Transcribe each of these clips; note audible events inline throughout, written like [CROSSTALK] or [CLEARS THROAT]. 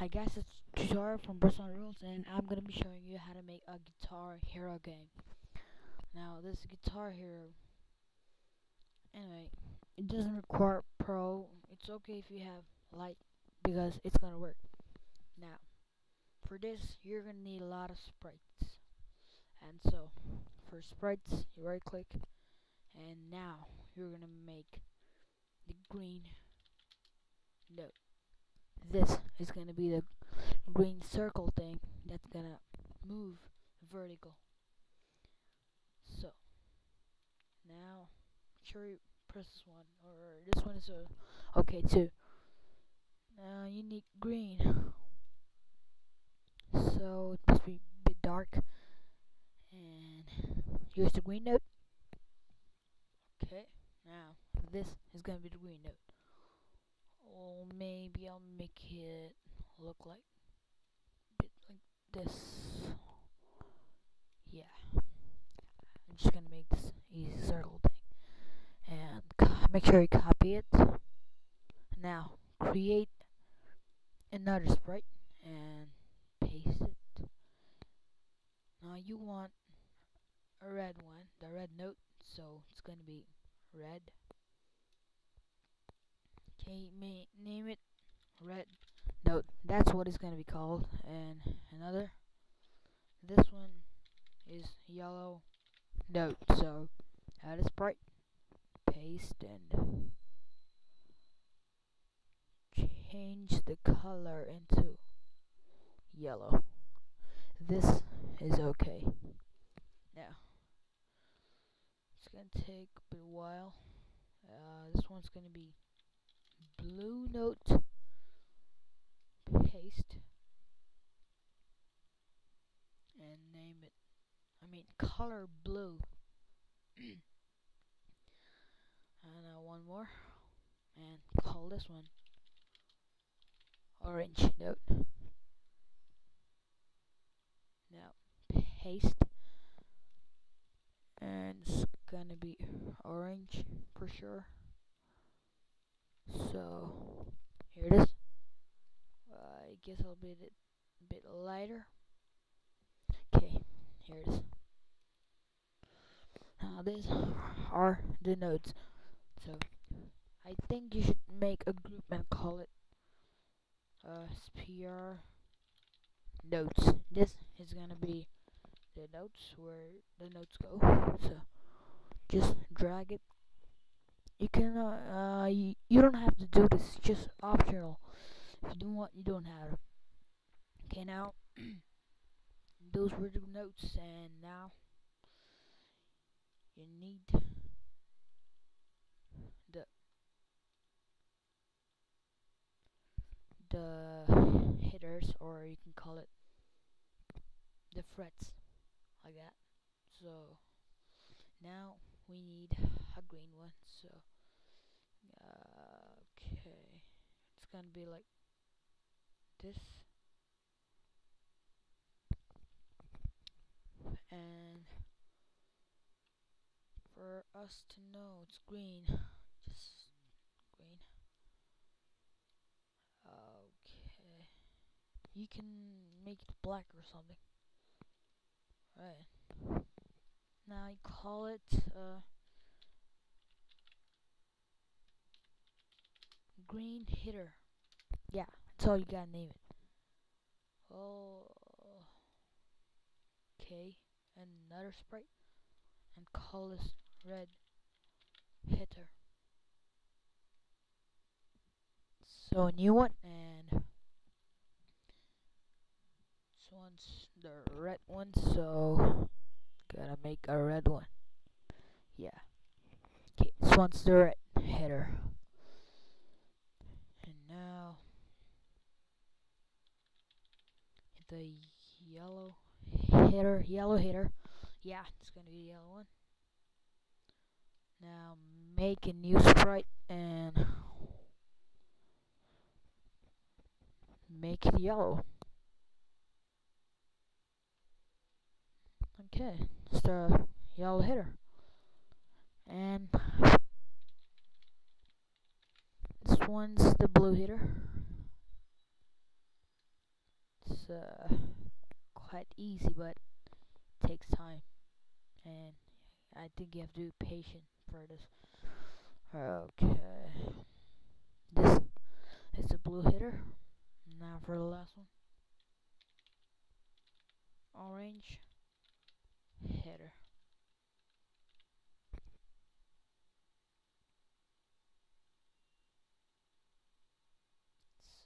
Hi guys, it's tutorial from Prasantrules and I'm gonna be showing you how to make a Guitar Hero game. Now this Guitar Hero, anyway, it doesn't require Pro. It's okay if you have Lite because it's gonna work. Now, for this you're gonna need a lot of sprites. And so, for sprites, you right click and now you're gonna make the green note this is going to be the green circle thing that's going to move vertical. So, now, sure press this one, or this one is uh, okay too. Now you need green. So, it must be a bit dark. And here's the green note. Okay, now this is going to be the green note maybe I'll make it look like bit like this. Yeah. I'm just gonna make this easy circle thing. And make sure you copy it. Now create another sprite and paste it. Now you want a red one the red note. So it's gonna be red. Okay, name it red note. That's what it's gonna be called. And another. This one is yellow note. So add a sprite, paste, and change the color into yellow. This is okay. Now it's gonna take a while. Uh, this one's gonna be blue note paste and name it I mean color blue. [CLEARS THROAT] And uh, one more. And call this one orange note. Now paste. And it's gonna be orange for sure. So here it is. Guess I'll be a bit lighter. Okay, here it is. Now these are the notes. So I think you should make a group and call it uh, SPR notes. This is gonna be the notes where the notes go. So just drag it you can uh, uh you, you don't have to do this just optional if you don't want you don't have okay now [CLEARS THROAT] those were the notes and now you need the the hitters or you can call it the frets like that. So now we need a green one. So uh, okay. It's gonna be like this and for us to know it's green. Just green. Okay. You can make it black or something. Right now I call it uh, green hitter. Yeah, all you gotta name it. Oh, okay, another sprite, and call this red hitter. So a new one, and this one's the red one. So gotta make a red one. Yeah. Okay, this one's the red header. And now the yellow header, yellow header. Yeah, it's gonna be the yellow one. Now make a new sprite and make it yellow. Okay, it's the yellow hitter. And this one's the blue hitter. Uh, quite easy, but takes time, and I think you have to be patient for this. Okay, this is a blue hitter. Now for the last one, orange hitter.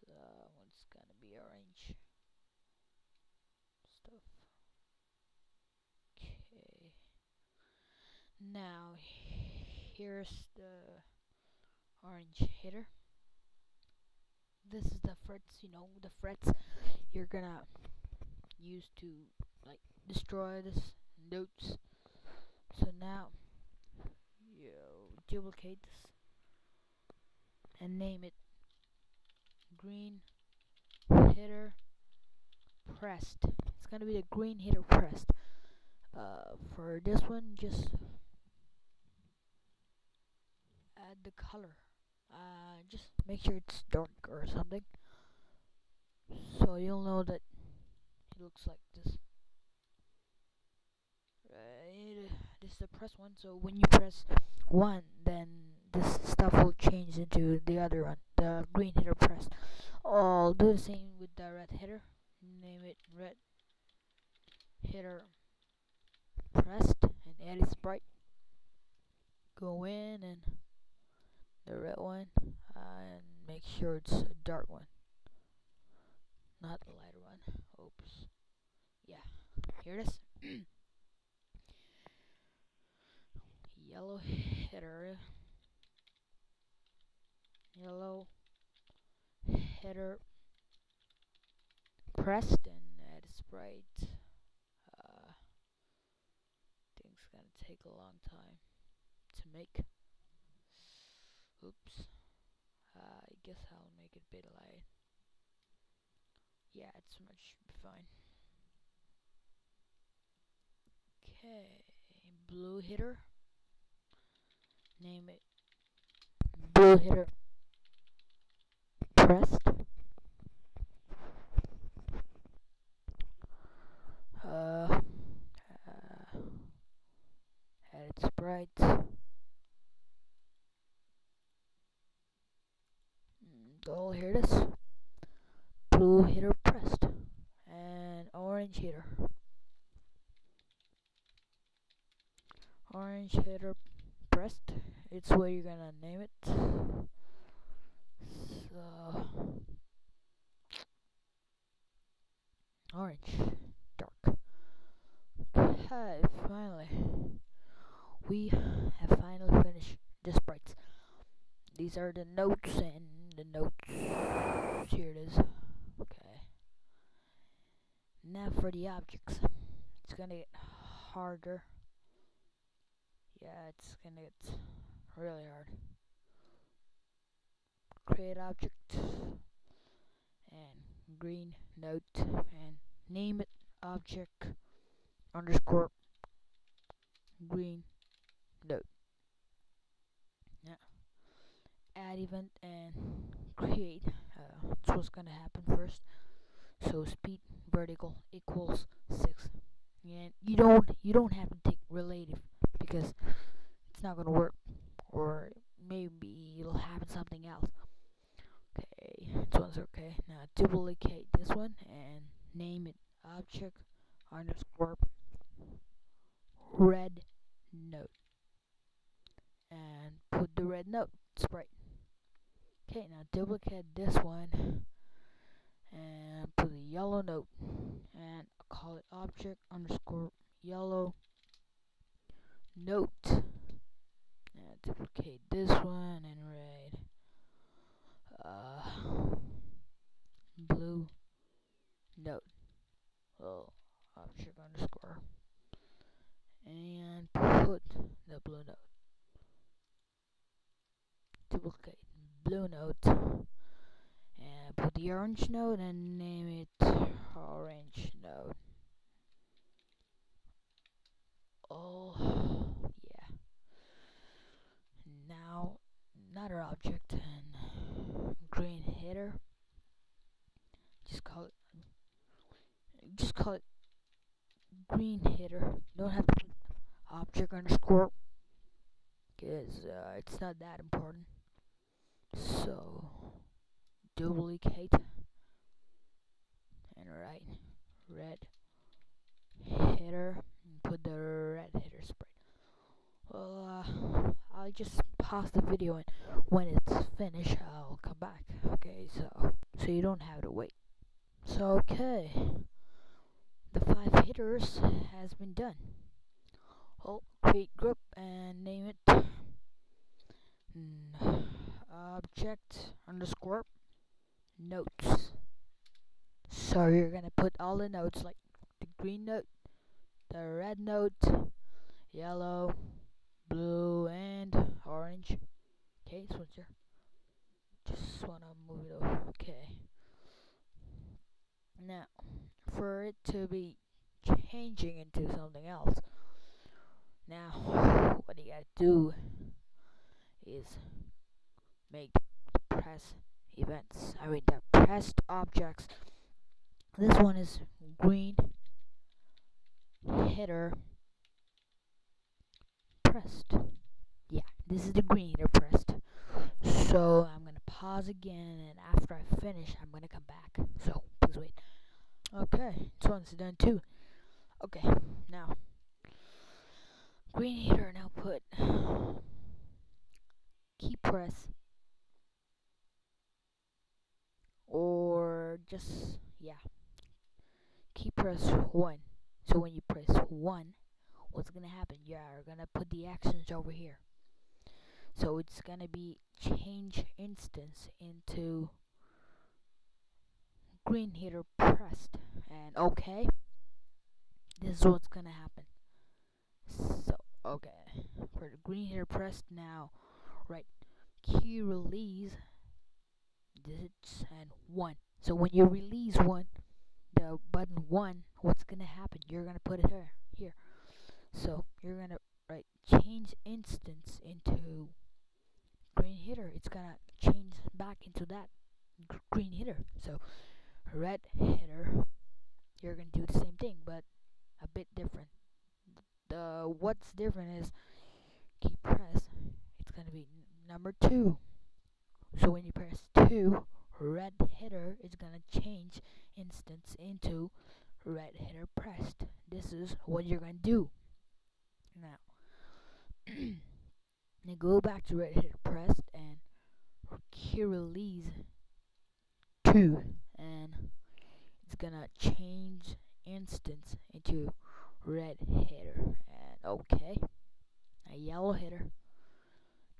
So what's gonna be orange stuff? Okay. Now here's the orange hitter. This is the frets, you know, the frets you're gonna use to like destroy this notes. So now you duplicate this and name it green hitter pressed. It's gonna be the green hitter pressed. Uh, for this one, just the color. Uh, just make sure it's dark or something, so you'll know that it looks like this. Right, this is the press one. So when you press one, then this stuff will change into the other one, the green hitter press. I'll do the same with the red hitter. Name it red hitter pressed and add its sprite. Go in and the red one uh, and make sure it's a dark one, not the lighter one. Oops. Yeah, here it is. [CLEARS THROAT] Yellow header yellow header and add sprite. Uh, thing's gonna take a long time to make. Oops. Uh, I guess I'll make it a bit light. Yeah, it's much fine. Okay, blue hitter. Name it blue hitter pressed. Uh, uh, add sprite. Oh, here it is. Blue hitter pressed and orange hitter. Orange hitter pressed. It's what you're gonna name it. So orange, dark. Okay, finally, we have finally finished the sprites. These are the notes and the notes. Here it is. Okay. Now for the objects. It's gonna get harder. Yeah, it's gonna get really hard create object and green note and name it object underscore green note yeah add event and create uh, that's what's gonna happen first so speed vertical equals six and you don't you don't have to take relative because it's not gonna work or maybe it'll happen something else Okay, this one's okay. Now duplicate this one and name it object underscore red note. And put the red note sprite. Okay, now duplicate this one and put a yellow note and call it object underscore yellow note. Duplicate this one and red uh, blue note. Little object underscore. And put the blue note. Duplicate blue note and put the orange note and name it orange note oh yeah now another object and green hitter just call it just call it green hitter. Don't have to object underscore because uh, it's not that important. So duplicate and write red and put the red hitter sprite. Well, uh, I'll just pause the video and when it's finished, I'll come back. Okay, so so you don't have to wait. So okay, the five hitters has been done. Oh, create group and name it mm, object underscore notes. So you're gonna put all the notes like the green note, the red note, yellow, blue, and orange. Okay, switcher. Just wanna move it over. Okay. Now, for it to be changing into something else, now [SIGHS] what you gotta do is make press events. I mean the pressed objects. This one is green header pressed. Yeah, this is the green header pressed. So I'm gonna pause again and after I finish I'm gonna come back. So please wait. Okay, this one's done too. Okay, now green heater now put [SIGHS] key press just yeah. Key press 1 so when you press 1 what's gonna happen? You're gonna put the actions over here. So it's gonna be change instance into green heater pressed. And okay this is what's gonna happen. So okay. For the green heater pressed now right. Key release digits and one so when you release one the button one what's gonna happen? You're gonna put it here here. So you're gonna right change instance into green hitter it's gonna change back into that green hitter so red hitter you're gonna do the same thing but a bit different. The what's different is key press it's gonna be number two. So when you press 2 red hitter is gonna change instance into red hitter pressed. This is what you're gonna do. Now [CLEARS THROAT] now go back to red hitter pressed and key release 2 and it's gonna change instance into red hitter. And okay a yellow hitter.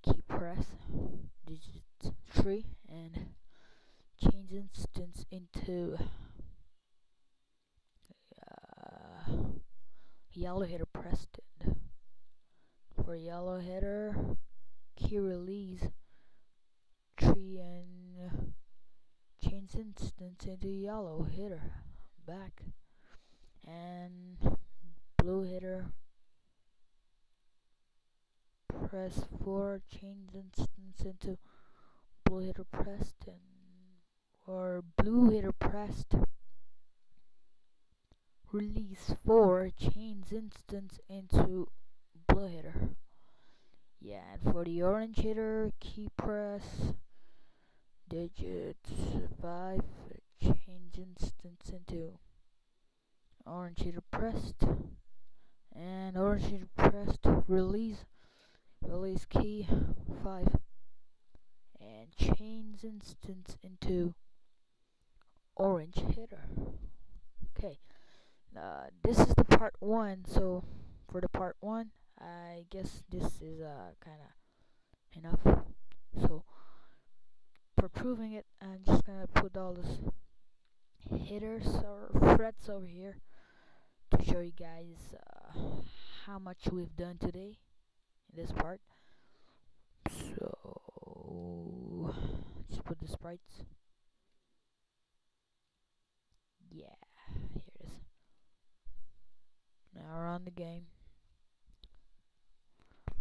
Key press digit 3 and change instance into uh, yellow hitter pressed for yellow hitter key release 3 and change instance into yellow hitter. Back. And blue hitter press 4 change instance into blue hitter pressed and or blue hitter pressed release 4 change instance into blue hitter. Yeah and for the orange hitter key press digits 5 change instance into orange hitter pressed. And orange hitter pressed release release key 5 and change instance into orange hitter okay uh, this is the part 1 so for the part 1 I guess this is uh, kind of enough so for proving it I'm just gonna put all this hitters or frets over here to show you guys uh, how much we've done today in this part. So let's put the sprites. Yeah, here it is. Now we're on the game.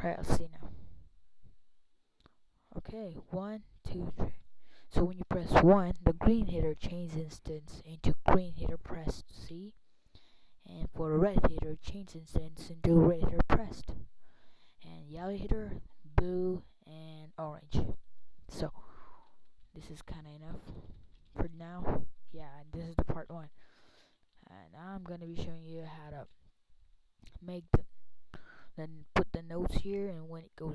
Right, let's see now. Okay, one, two, three. So when you press 1, the green hitter changes instance into green hitter pressed C. And for the red hitter, change instance into red hitter pressed. And yellow hitter, blue, and orange. So this is kind of enough for now. Yeah, and this is the part 1. And I'm going to be showing you how to make the then put the notes here and when it goes